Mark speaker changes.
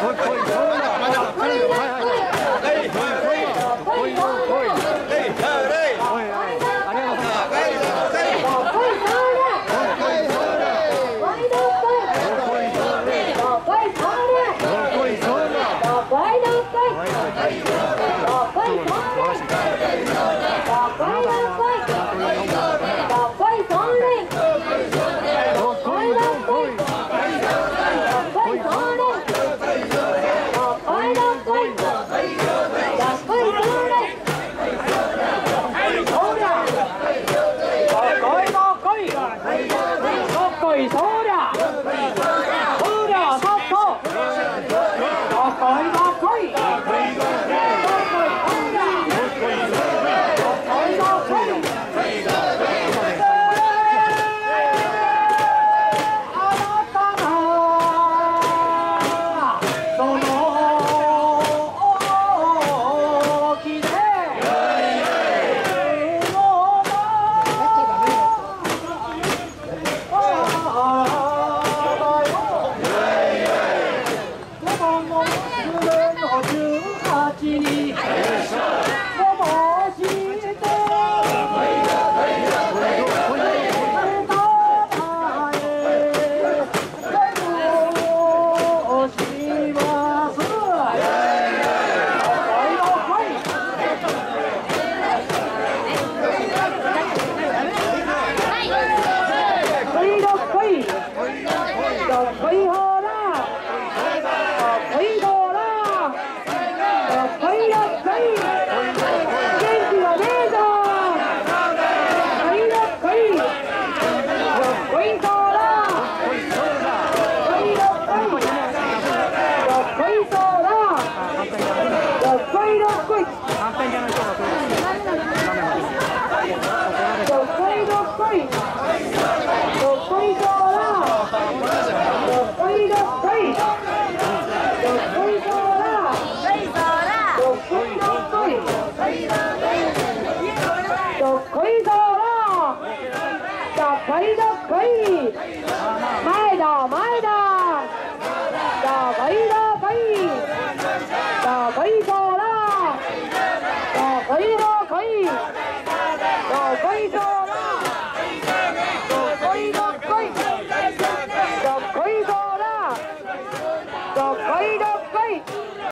Speaker 1: Look, please. Arriba! いろ来い反対じゃないとかこれどこいろ来いどこいろらどこいろ来いどこいろらどこいろ来いどこいどこいい前だ前だ可以的